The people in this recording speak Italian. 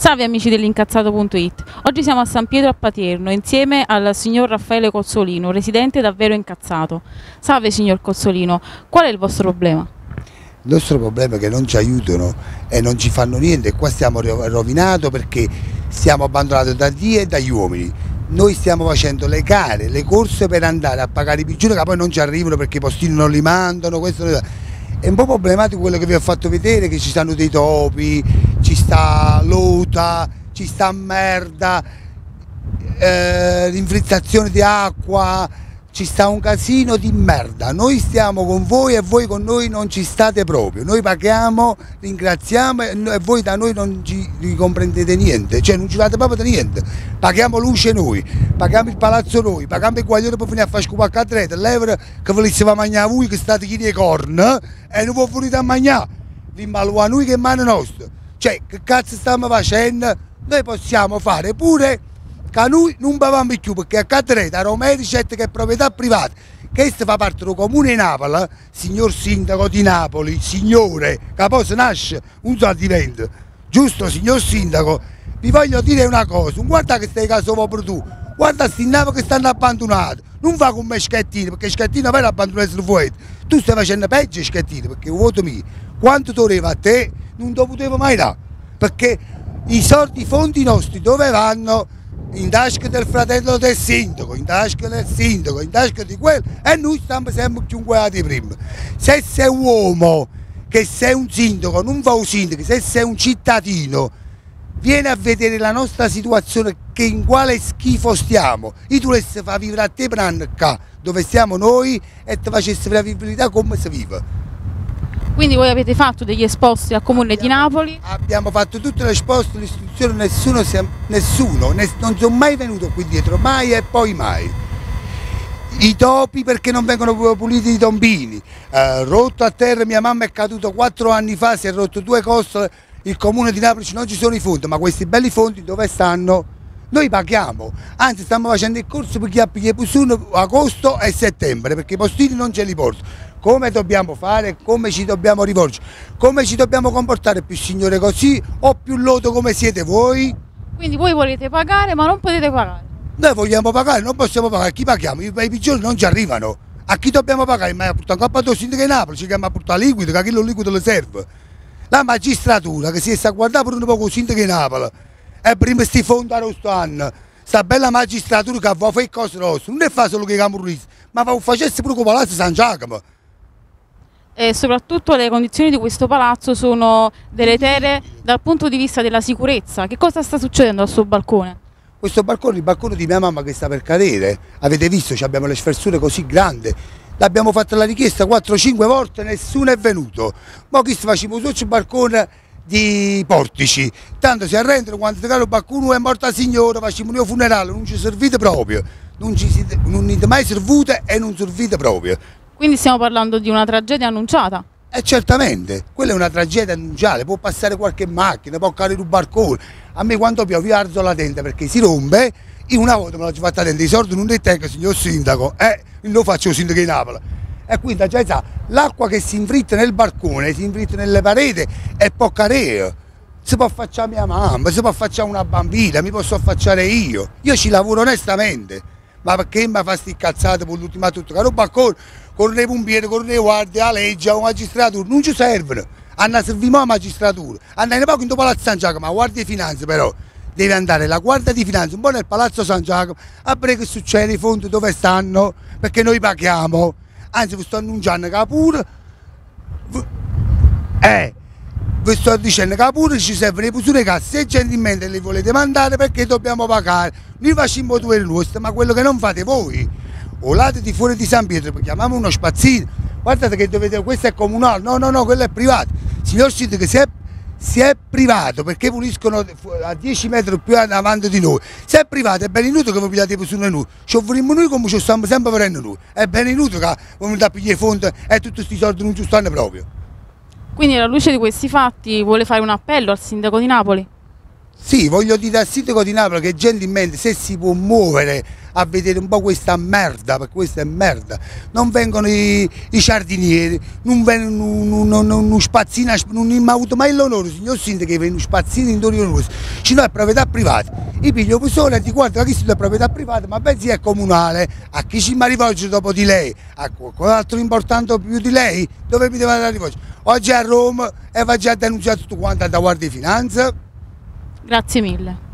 Salve amici dell'incazzato.it, oggi siamo a San Pietro a Paterno insieme al signor Raffaele Cozzolino, residente davvero incazzato. Salve signor Cozzolino, qual è il vostro problema? Il nostro problema è che non ci aiutano e non ci fanno niente, qua stiamo rovinato perché siamo abbandonati da Dio e dagli uomini. Noi stiamo facendo le gare, le corse per andare a pagare i pigioni che poi non ci arrivano perché i postini non li mandano, questo è un po' problematico quello che vi ho fatto vedere, che ci stanno dei topi, ci sta lota, ci sta merda, eh, di acqua, ci sta un casino di merda. Noi stiamo con voi e voi con noi non ci state proprio. Noi paghiamo, ringraziamo e voi da noi non ci comprendete niente, cioè non ci fate proprio da niente. Paghiamo luce noi, paghiamo il palazzo noi, paghiamo il guaglione per venire a fare scopare a cadrete, l'evra che volessimo mangiare voi che state chi di corna e non può venire a mangiare. L'imbalua noi che è mano nostra. Cioè, che cazzo stiamo facendo? Noi possiamo fare pure che noi non beviamo più perché a Cadreta, Romerice che è proprietà privata, questo fa parte del comune di Napoli, signor sindaco di Napoli, signore, che poi si nasce un diventa, giusto signor sindaco? Vi voglio dire una cosa, guarda che stai caso proprio tu, guarda questi navi che stanno abbandonati, non fa come Schettino, perché Schettino per abbandonare il fuoco, tu stai facendo peggio Schettino, perché voto mio, quanto toreva a te, non lo potevo mai dare, perché i soldi, i fondi nostri dove vanno? in tasca del fratello del sindaco, in tasca del sindaco, in tasca di quello e noi stiamo sempre più uguali prima. Se sei uomo, che sei un sindaco, non fa un sindaco, se sei un cittadino, vieni a vedere la nostra situazione, che in quale schifo stiamo. Io tu far vivere a te qua, dove stiamo noi, e ti facessi la vivibilità come si vive. Quindi voi avete fatto degli esposti al comune abbiamo, di Napoli? Abbiamo fatto tutte le esposte, l'istituzione, nessuno, nessuno non sono mai venuto qui dietro, mai e poi mai. I topi perché non vengono puliti i tombini, eh, rotto a terra, mia mamma è caduta quattro anni fa, si è rotto due costole, il comune di Napoli non ci sono i fondi, ma questi belli fondi dove stanno? Noi paghiamo, anzi stiamo facendo il corso per chi ha pigliato agosto e settembre, perché i postini non ce li portano come dobbiamo fare, come ci dobbiamo rivolgere, come ci dobbiamo comportare più signore così o più loto come siete voi? Quindi voi volete pagare ma non potete pagare? Noi vogliamo pagare, non possiamo pagare, chi paghiamo? I, i pigioni non ci arrivano, a chi dobbiamo pagare? Ma un coppa sindaco di Napoli, ci chiama a portare liquido, che a chi lo liquido le serve. La magistratura che si sta a guardare per un po' con il sindaco di Napoli, e prima sti fondi a questo anno, sta bella magistratura che va a fare cose nostre, non è fa solo che Camurris, ma fa facesse pure con Palazzo San Giacomo e soprattutto le condizioni di questo palazzo sono deletere dal punto di vista della sicurezza. Che cosa sta succedendo al suo balcone? Questo balcone è il balcone di mia mamma che sta per cadere, avete visto, abbiamo le sferzure così grandi, l'abbiamo fatta la richiesta 4-5 volte, nessuno è venuto. Ma chi facciamo su il balcone di portici, tanto si arrendono quando il balcone è morta signora, facciamo un funerale, non ci servite proprio, non ci siete, non mai servite e non servite proprio. Quindi stiamo parlando di una tragedia annunciata? Eh certamente, quella è una tragedia annunciata, può passare qualche macchina, può cadere un barcone. A me quando piove io alzo la tenda perché si rompe, io una volta me l'ho fatta tenda, i soldi non li tengo signor sindaco, eh, lo faccio sindaco di Napoli. E quindi già sa, l'acqua che si infritta nel barcone, si infritta nelle pareti e può cadere. Si può affacciare mia mamma, si può affacciare una bambina, mi posso affacciare io. Io ci lavoro onestamente ma perché mi fa sti cazzate per l'ultima tutto? Che con, con i pompieri, con le guardie, la legge, la magistratura, non ci servono. Hanno servito la magistratura, un poco in Palazzo San Giacomo, ma guardia di finanze però, deve andare la guardia di finanza un po' nel Palazzo San Giacomo a vedere che succede, i fondi dove stanno, perché noi paghiamo. Anzi vi sto annunciando che pure... Eh, vi sto dicendo che pure ci servono le pusure che se gentilmente li volete mandare perché dobbiamo pagare. Noi facciamo due nostre, ma quello che non fate voi, o lato di fuori di San Pietro, chiamiamo uno spazzino, guardate che dovete, questo è comunale, no, no, no, quello è privato. Signor Sindaco, se è, se è privato, perché puliscono a 10 metri più avanti di noi, se è privato è ben inutile che vi pigliate persone noi, ci offriamo noi come ci stiamo sempre facendo noi, è ben inutile che vi andate a pigliare fondi e tutti questi soldi non ci stanno proprio. Quindi alla luce di questi fatti vuole fare un appello al sindaco di Napoli? Sì, voglio dire al sindaco di Napoli che gentilmente se si può muovere a vedere un po' questa merda, perché questa è merda, non vengono i, i giardinieri, non vengono uno spazzino, non abbiamo avuto mai l'onore, signor sindaco, che viene uno spazzino in Torino nostro, ci sono proprietà private, io piglio persone ti guardo che è proprietà privata, ma pensi è comunale, a chi ci mi rivolge dopo di lei, a qualcun altro importante più di lei, dove mi deve rivolgere? Oggi a Roma e va già denunciato tutto quanto da Guardia di Finanza. Grazie mille.